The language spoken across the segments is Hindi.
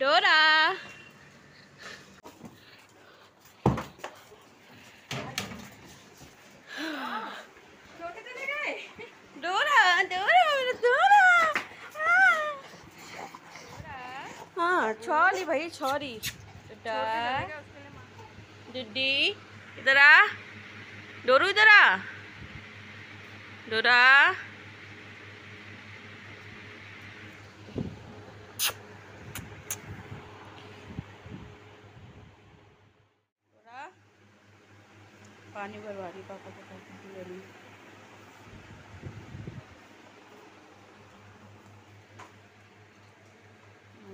डोरा डोरा डोरा डोरा हाँ छोरी भाई छोरी डिड्डी इधर आ डोरू इधर आ डोरा पानी भरवा रही पापा के पास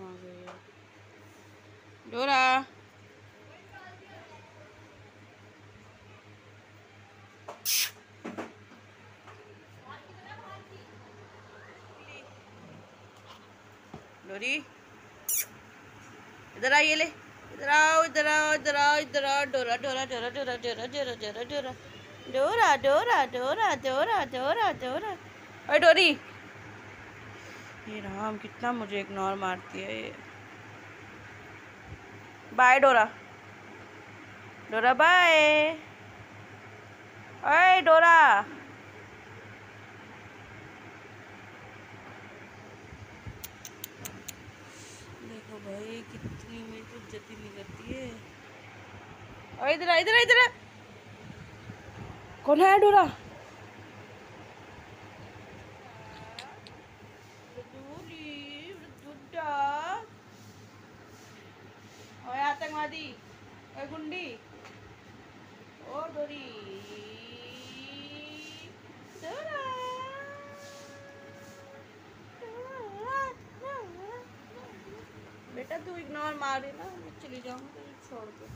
आ गए डोरा। डोरी। इधर आइए ले। इधर आओ इधर आओ इधर आओ इधर आओ डोरा डोरा डोरा डोरा डोरा डोरा डोरा डोरा डोरा डोरा डोरा डोरा डोरा डोरा अरे डोरी ये राम कितना मुझे इग्नोर मारती है ये बाय डोरा डोरा बाय अरे डोरा भाई कितनी उम्मीद तो जती नहीं करती है। और इधर इधर इधर कौन है डोरा? आतंकवादी। गुंडी। और डोरी। बेटा तू इग्नोर मार रही ना, मैं चली जाऊँगी, छोड़ दो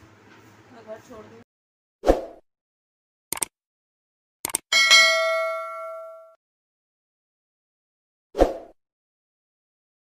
मैं घर छोड़ दूँ